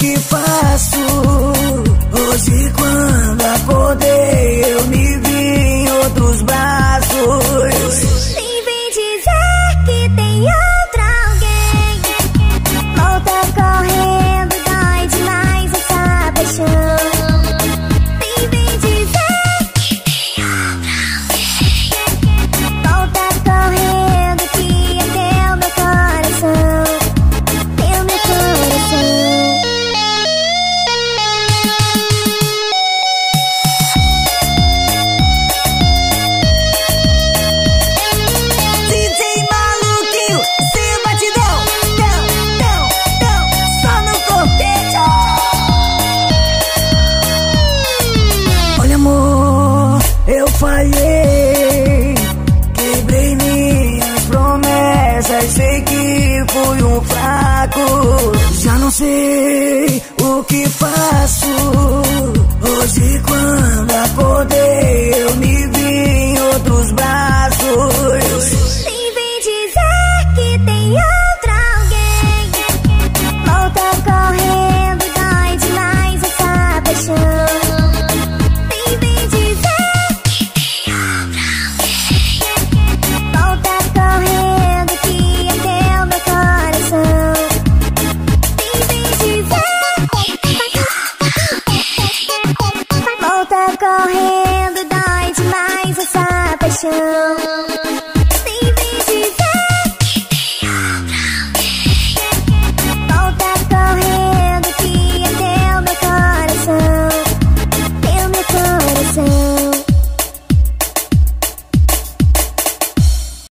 que faço? sei o que faço. Hoje, quando acordei, eu me 想。